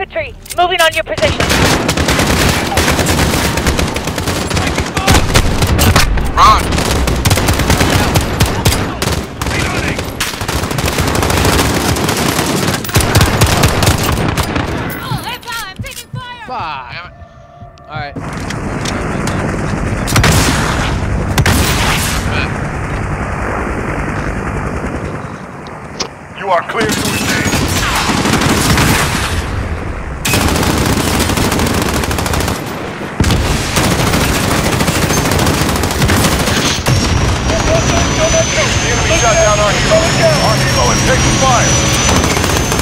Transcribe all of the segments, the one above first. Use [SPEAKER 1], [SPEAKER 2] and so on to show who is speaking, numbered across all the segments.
[SPEAKER 1] infantry, moving on your position.
[SPEAKER 2] Run!
[SPEAKER 3] Reloading!
[SPEAKER 4] Fuck.
[SPEAKER 2] Damn it.
[SPEAKER 4] Alright.
[SPEAKER 3] You are clear to engage. The enemy shot down our helo. Is taking fire.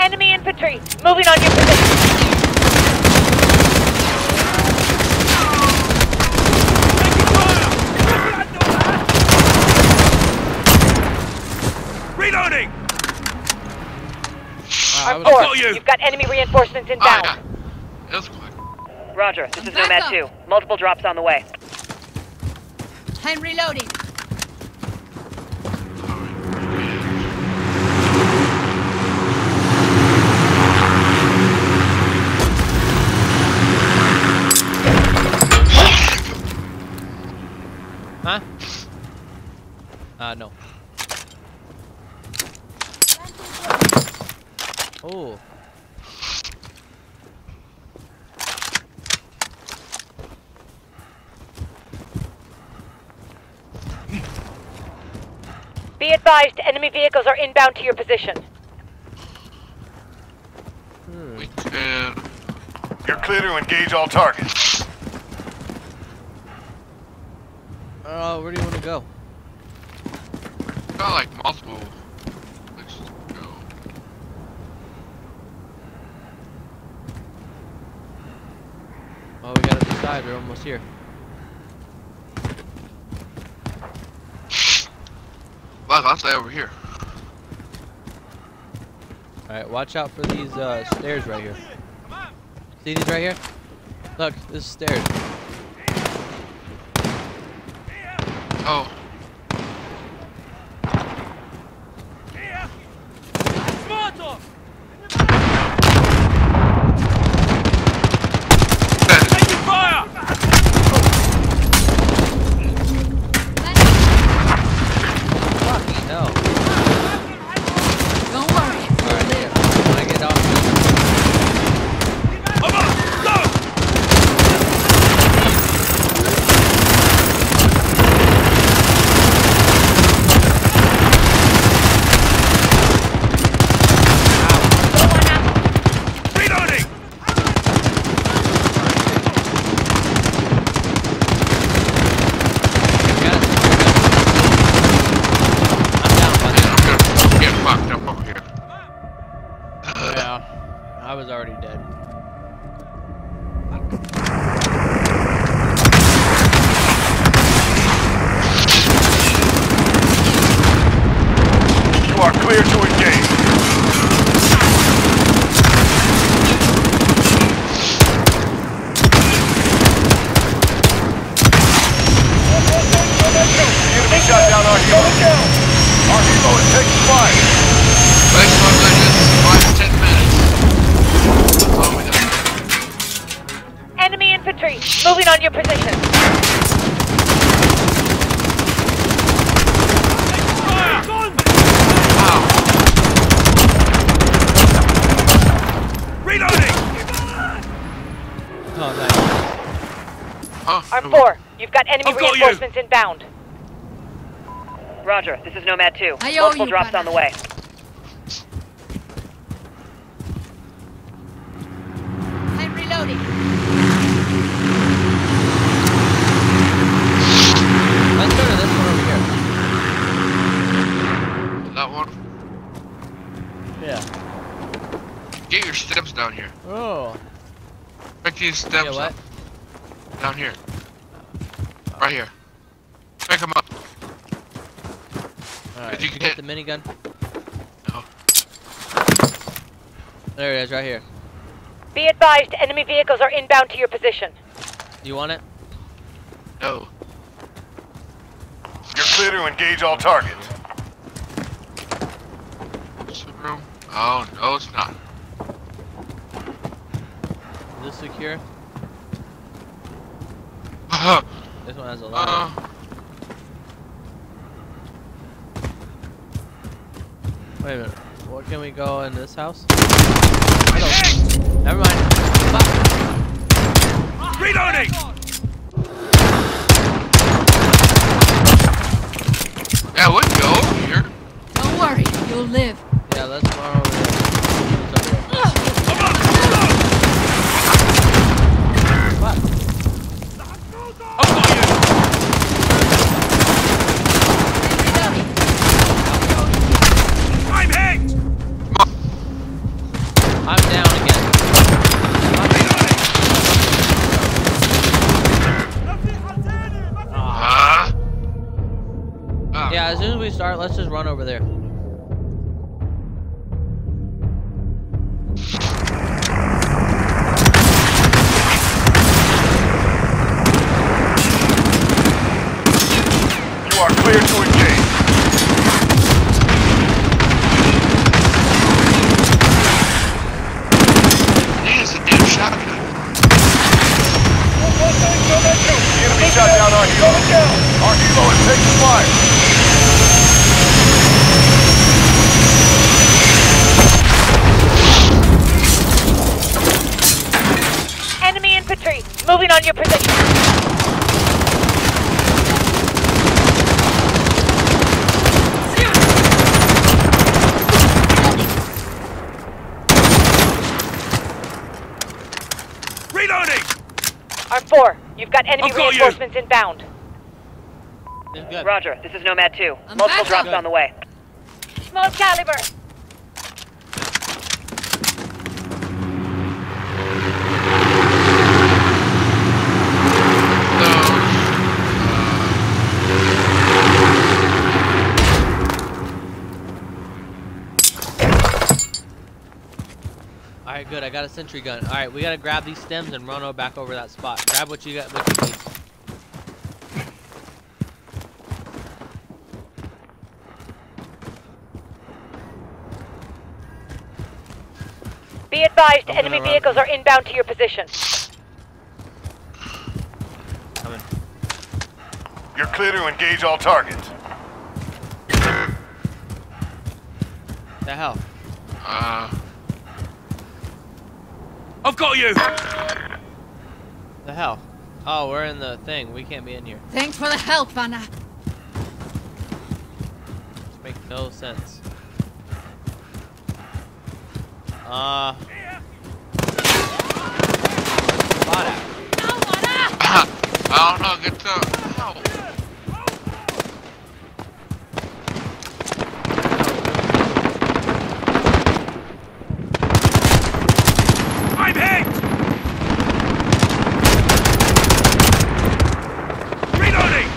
[SPEAKER 1] Enemy infantry, moving on your position.
[SPEAKER 3] Reloading!
[SPEAKER 4] Uh, I
[SPEAKER 1] Arm
[SPEAKER 4] was-
[SPEAKER 1] 4,
[SPEAKER 3] you.
[SPEAKER 1] you've got enemy reinforcements inbound.
[SPEAKER 2] yeah. It was quick.
[SPEAKER 1] Roger, this is Nomad 2. Multiple drops on the way.
[SPEAKER 5] I'm reloading.
[SPEAKER 4] Huh? Uh, no. Oh.
[SPEAKER 1] Be advised, enemy vehicles are inbound to your position.
[SPEAKER 2] We can.
[SPEAKER 3] You're clear to engage all targets.
[SPEAKER 4] Uh, where do you want to go?
[SPEAKER 2] Got like multiple places to go.
[SPEAKER 4] Oh, we gotta decide. We're almost here.
[SPEAKER 2] I'll stay over here.
[SPEAKER 4] Alright, watch out for these uh, stairs right here. See these right here? Look, this is stairs.
[SPEAKER 2] Oh,
[SPEAKER 3] Taking fire!
[SPEAKER 4] Fucking hell.
[SPEAKER 5] Don't worry.
[SPEAKER 4] Alright, yeah. When I get off.
[SPEAKER 3] Come on, go! Reloading!
[SPEAKER 4] Got it. I'm down, buddy.
[SPEAKER 2] man, I'm gonna get fucked up over here.
[SPEAKER 4] Yeah, I was already dead.
[SPEAKER 3] You are clear to engage. The enemy shot down our helo. Our helo is taking fire.
[SPEAKER 2] Maximum seconds, five to ten minutes. That's all we got.
[SPEAKER 1] Enemy infantry, moving on your position.
[SPEAKER 2] Wow.
[SPEAKER 3] Reloading!
[SPEAKER 4] Oh, nice.
[SPEAKER 2] Huh?
[SPEAKER 1] Arm 4, you've got enemy
[SPEAKER 3] I've got you.
[SPEAKER 1] reinforcements inbound. Roger, this is Nomad 2.
[SPEAKER 5] I owe
[SPEAKER 1] Multiple
[SPEAKER 5] you,
[SPEAKER 1] drops on the way.
[SPEAKER 5] I'm reloading.
[SPEAKER 4] Let's go to this one over here.
[SPEAKER 2] That one.
[SPEAKER 4] Yeah.
[SPEAKER 2] Get your steps down here.
[SPEAKER 4] Oh.
[SPEAKER 2] Pick these steps
[SPEAKER 4] Yeah, what?
[SPEAKER 2] up. Down here. Right here. Pick him up.
[SPEAKER 4] Alright,
[SPEAKER 2] you can
[SPEAKER 4] hit
[SPEAKER 2] hit-
[SPEAKER 4] the minigun.
[SPEAKER 2] No.
[SPEAKER 4] There it is, right here.
[SPEAKER 1] Be advised, enemy vehicles are inbound to your position.
[SPEAKER 4] You want it?
[SPEAKER 2] No.
[SPEAKER 3] You're clear to engage all targets.
[SPEAKER 2] What's the room? Oh, no, it's not.
[SPEAKER 4] Is this secure?
[SPEAKER 2] Uh,
[SPEAKER 4] This one has a ladder. Wait a minute. What can we go in this house? Never mind. Fuck.
[SPEAKER 3] Reloading!
[SPEAKER 2] yeah, we can go over here.
[SPEAKER 5] Don't worry, you'll live.
[SPEAKER 4] Yeah, let's run over there.
[SPEAKER 3] You are clear to engage.
[SPEAKER 2] He is a damn shotgun.
[SPEAKER 3] The enemy shot down our helo. Our helo is taking fire.
[SPEAKER 1] Enemy infantry, moving on your position.
[SPEAKER 3] Reloading!
[SPEAKER 1] R4, you've got enemy
[SPEAKER 3] I've you.
[SPEAKER 1] reinforcements inbound.
[SPEAKER 4] Good.
[SPEAKER 1] Roger, this is Nomad 2.
[SPEAKER 5] I'm
[SPEAKER 1] Multiple drops on the way. Small caliber.
[SPEAKER 4] Alright, good. I got a sentry gun. Alright, we gotta grab these stems and run o- back over that spot. Grab what you got. What you need.
[SPEAKER 1] Be advised, enemy
[SPEAKER 4] run.
[SPEAKER 1] vehicles are inbound to your position.
[SPEAKER 4] Coming.
[SPEAKER 3] You're clear to engage all targets.
[SPEAKER 4] The hell?
[SPEAKER 2] Uh,
[SPEAKER 3] I've got you!
[SPEAKER 4] The hell? Oh, we're in the thing. We can't be in here.
[SPEAKER 5] Thanks for the help, Anna.
[SPEAKER 4] This makes no sense. Uh. Spot out.
[SPEAKER 2] I don't know, get the. Ow.
[SPEAKER 3] I'm hit! Reloading!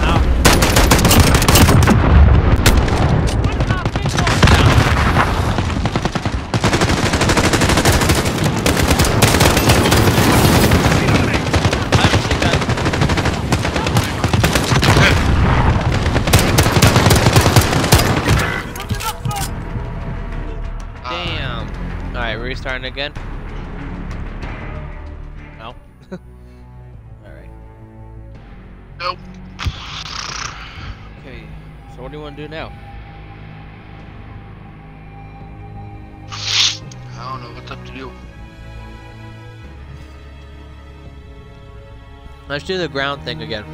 [SPEAKER 4] Ow. I haven't seen that. Damn. Alright, restarting again. No. Alright.
[SPEAKER 2] Nope.
[SPEAKER 4] Okay. So what do you want to do now?
[SPEAKER 2] I don't know what's up to you.
[SPEAKER 4] Let's do the ground thing again.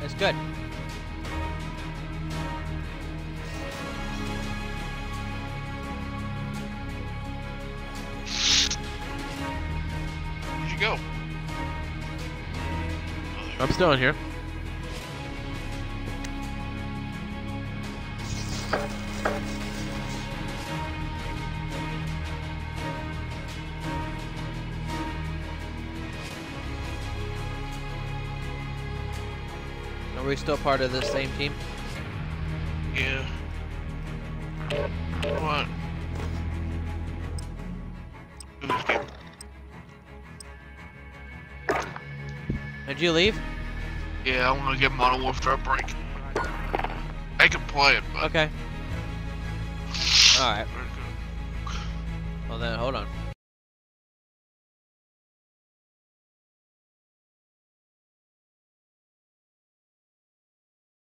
[SPEAKER 4] That's good.
[SPEAKER 2] Where'd you go?
[SPEAKER 4] I'm still in here. Are we still part of the same team?
[SPEAKER 2] Yeah. What? Do this game.
[SPEAKER 4] Did you leave?
[SPEAKER 2] Yeah, I want to get Modern Warfare a break. I can play it, but.
[SPEAKER 4] Okay. Alright. Well then, hold on.